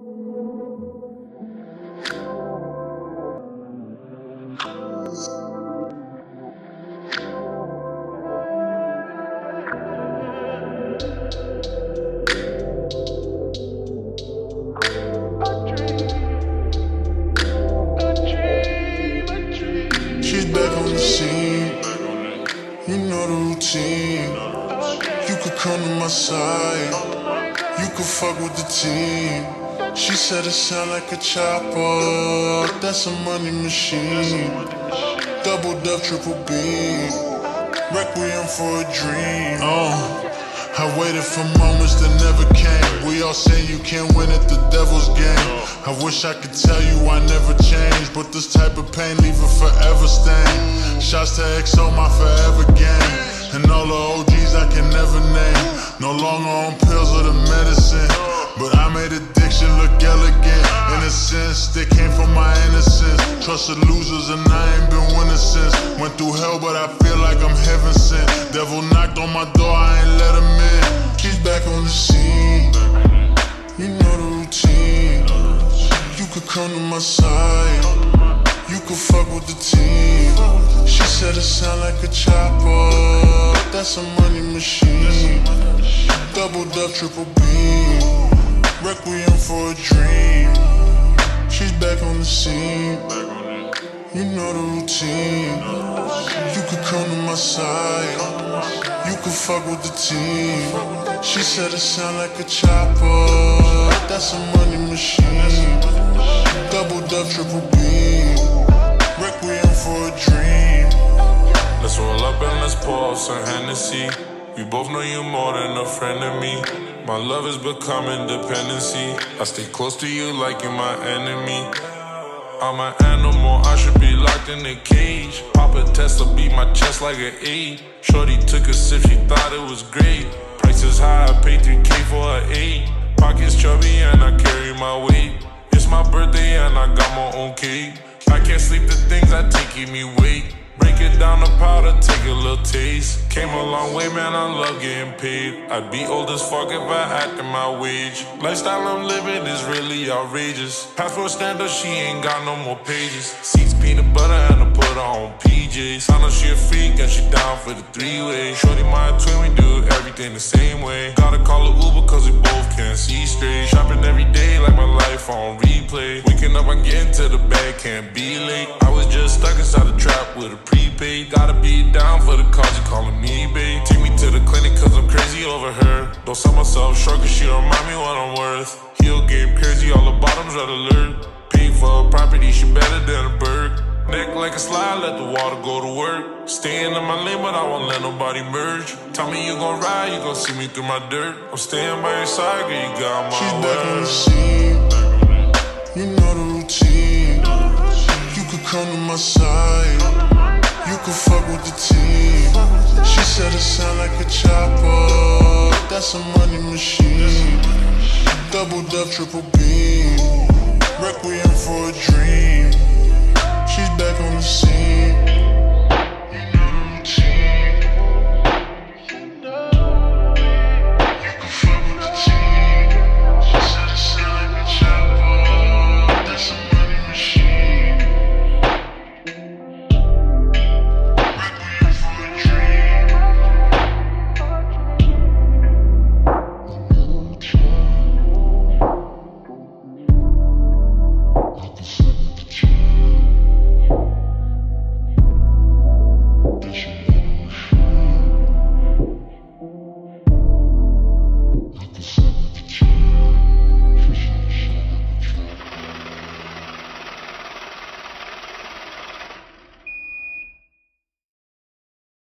You could come to my side. You could fuck with the team. She said it sound like a chopper. That's a money machine. Double dub, triple B. Requiem for a dream. Oh. I waited for moments that never came. We all say you can't win at the devil's game. I wish I could tell you I never changed, but this type of pain leave a forever stain. Shots to XO, my forever game. And all the OGs I can never name. No longer on pills or the medicine. But I made addiction look elegant. In a sense, they came from my innocence. Trusted losers and I ain't been winning since. Went through hell, but I feel like I'm heaven sent. Devil knocked on my door, I ain't let him in. She's back on the scene. You know the routine. You could come to my side. You could fuck with the team. She said it sound like a chopper. That's a money machine. Double dub, triple beam. Requiem for a dream. She's back on the scene. You know the routine. You could come to my side. You could fuck with the team. She said it sound like a chopper. That's a money machine. Double dub, triple beam. Requiem for a dream. Let's roll up and let's pour out some Hennessy. We both know you more than a friend of me. My love has becoming dependency. I stay close to you like you're my enemy. I'm an animal, I should be locked in a cage. Papa Tesla beat my chest like an eight. Shorty took a sip, she thought it was great. Price is high, I paid 3K for her eight. Pockets chubby and I carry my weight. It's my birthday and I got my own cake. I can't sleep, the things I take keep me awake. Break it down to powder, take a little taste. Came a long way, man, I love getting paid. I'd be old as fuck if I acted my wage. Lifestyle I'm living is really outrageous. Passport standard, she ain't got no more pages. Seats peanut butter and I put her on PJs. I know she a freak and she down for the three way. Shorty my twin, we do everything the same way. Gotta call her Uber cause we both can't see straight. Shopping every day life on replay. Waking up, I'm getting to the bed, can't be late. I was just stuck inside the trap with a prepaid. Gotta be down for the cause you calling me, babe. Take me to the clinic cause I'm crazy over her. Don't sell myself short cause she don't remind me what I'm worth. Heel game crazy, all the bottoms red alert. Pay for a property, she better than a bird. Neck like a slide, let the water go to work. Staying in my lane, but I won't let nobody merge. Tell me you gon' ride, you gon' see me through my dirt. I'm staying by your side, girl, you got my She's back on the word. You know the routine. You could come to my side. You could fuck with the team. She said it sound like a chopper. That's a money machine. Double dub, triple beam. Requiem for a dream.